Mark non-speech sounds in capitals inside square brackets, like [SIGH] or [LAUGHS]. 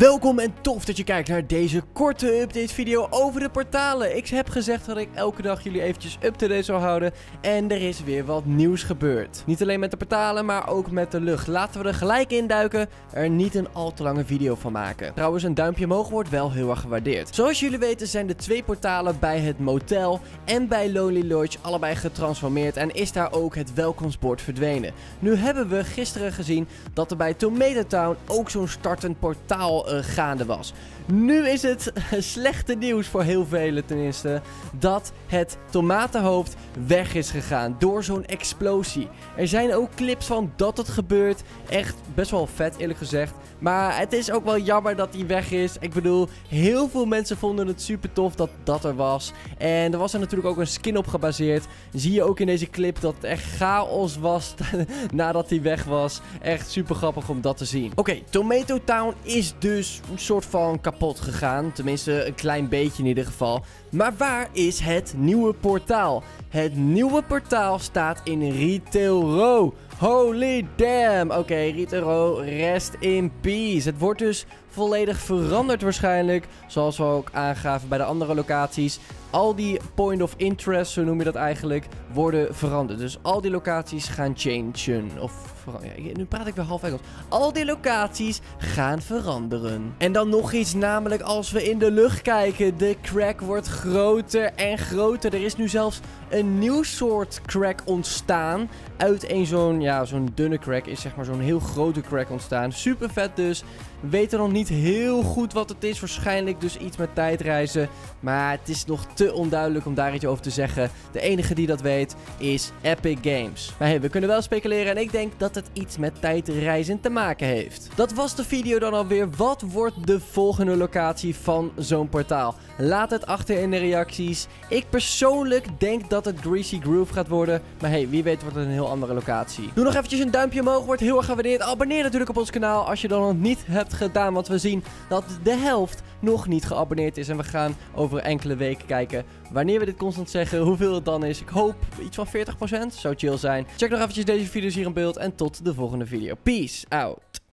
Welkom en tof dat je kijkt naar deze korte update video over de portalen. Ik heb gezegd dat ik elke dag jullie eventjes up-to-date zou houden en er is weer wat nieuws gebeurd. Niet alleen met de portalen, maar ook met de lucht. Laten we er gelijk induiken, er niet een al te lange video van maken. Trouwens, een duimpje omhoog wordt wel heel erg gewaardeerd. Zoals jullie weten zijn de twee portalen bij het motel en bij Lonely Lodge allebei getransformeerd en is daar ook het welkomstbord verdwenen. Nu hebben we gisteren gezien dat er bij Tomato Town ook zo'n startend portaal uh, gaande was. Nu is het [LAUGHS] slechte nieuws voor heel velen tenminste dat het tomatenhoofd weg is gegaan door zo'n explosie. Er zijn ook clips van dat het gebeurt. Echt best wel vet eerlijk gezegd. Maar het is ook wel jammer dat hij weg is. Ik bedoel, heel veel mensen vonden het super tof dat dat er was. En er was er natuurlijk ook een skin op gebaseerd. Zie je ook in deze clip dat het echt chaos was [LAUGHS] nadat hij weg was. Echt super grappig om dat te zien. Oké, Tomato Town is dus een soort van kapot gegaan. Tenminste, een klein beetje in ieder geval. Maar waar is het nieuwe portaal? Het nieuwe portaal staat in Retail Row. Holy damn. Oké, okay, Row, rest in peace. Het wordt dus volledig veranderd waarschijnlijk. Zoals we ook aangaven bij de andere locaties. Al die point of interest, zo noem je dat eigenlijk, worden veranderd. Dus al die locaties gaan changen. Of nu praat ik weer half Engels. Al die locaties gaan veranderen. En dan nog iets, namelijk als we in de lucht kijken. De crack wordt groter en groter. Er is nu zelfs een nieuw soort crack ontstaan. Uit een zo'n ja, zo'n dunne crack is zeg maar zo'n heel grote crack ontstaan. Super vet dus. We weten nog niet heel goed wat het is. Waarschijnlijk dus iets met tijdreizen. Maar het is nog te onduidelijk om daar iets over te zeggen. De enige die dat weet is Epic Games. Maar hey, we kunnen wel speculeren. En ik denk dat het iets met tijdreizen te maken heeft. Dat was de video dan alweer. Wat wordt de volgende locatie van zo'n portaal? Laat het achter in de reacties. Ik persoonlijk denk dat het Greasy Groove gaat worden. Maar hey, wie weet wordt het een heel andere locatie. Doe nog eventjes een duimpje omhoog. Wordt heel erg gewaardeerd. Abonneer natuurlijk op ons kanaal als je dat nog niet hebt gedaan. Want we zien dat de helft nog niet geabonneerd is. En we gaan over enkele weken kijken wanneer we dit constant zeggen. Hoeveel het dan is. Ik hoop iets van 40%. Zou chill zijn. Check nog eventjes deze video's hier in beeld. En tot de volgende video. Peace out.